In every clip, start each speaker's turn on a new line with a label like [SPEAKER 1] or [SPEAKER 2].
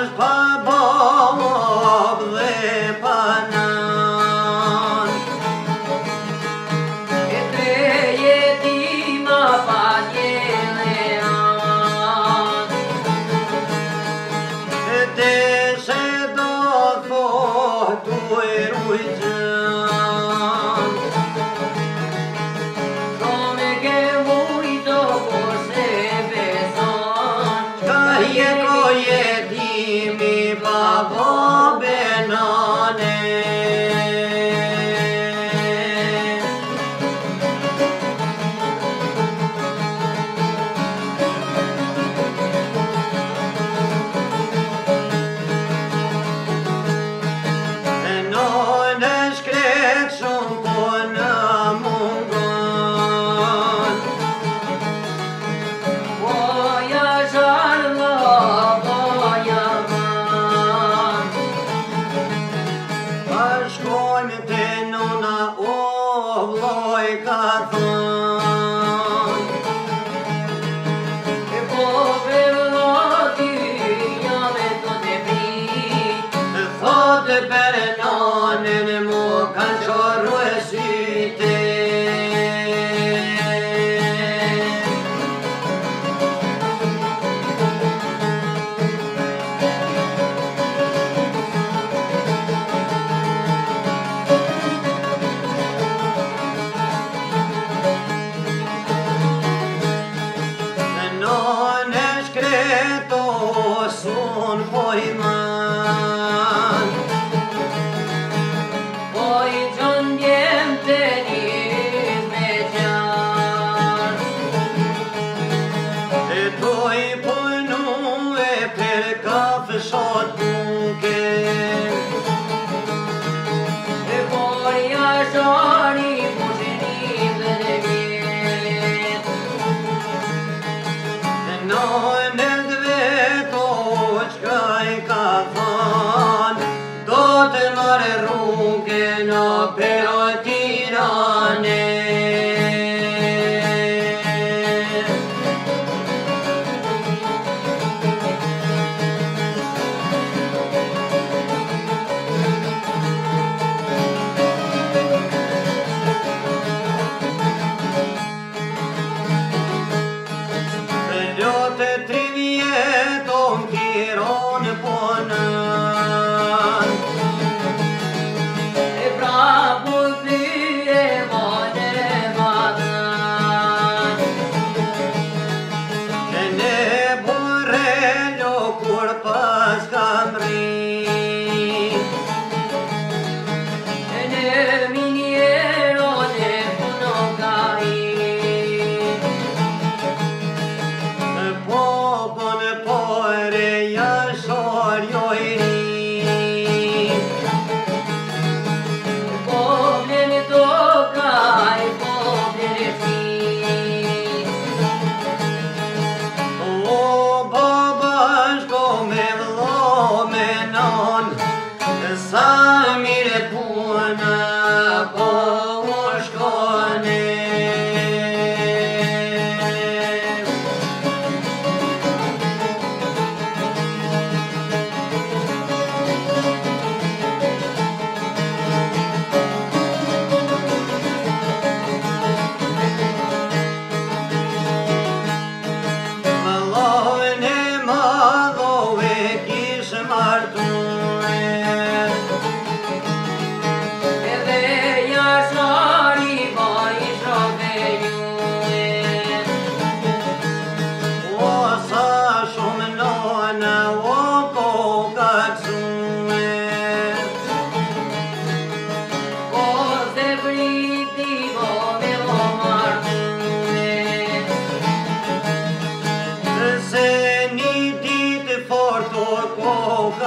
[SPEAKER 1] as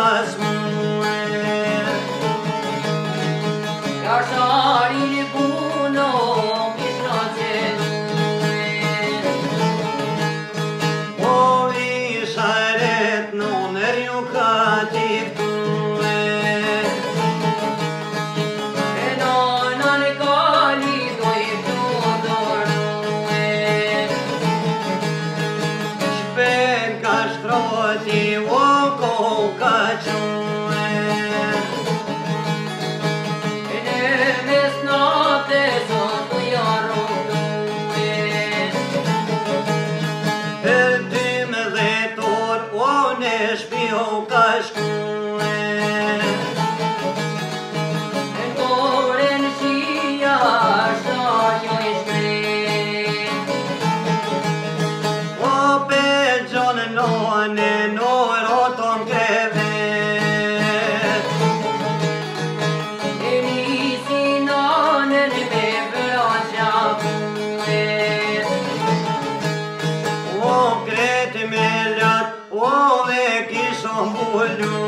[SPEAKER 1] Ka shkari një punë, o pishat se të të tëtë Po visharet në nërjuka që të të të E do në nërkali do i të të të të të të ka shkrati, o nërjuka që të don't I'm bolu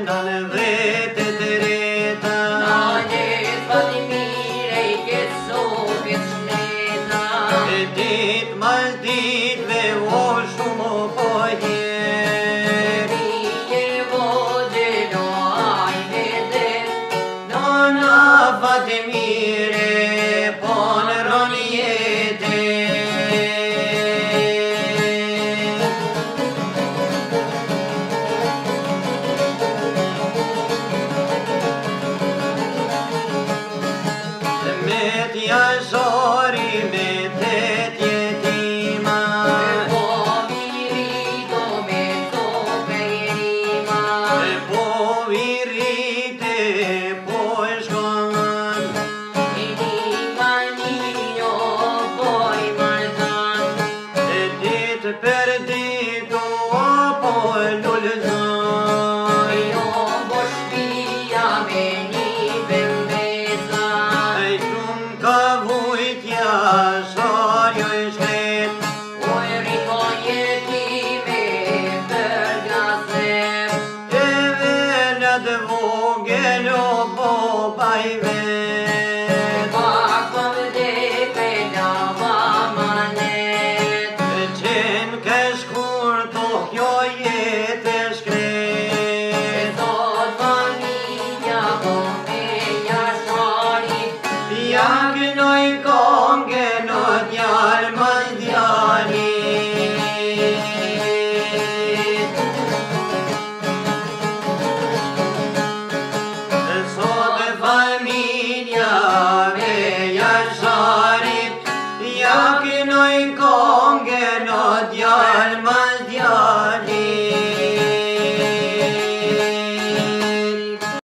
[SPEAKER 1] tenale de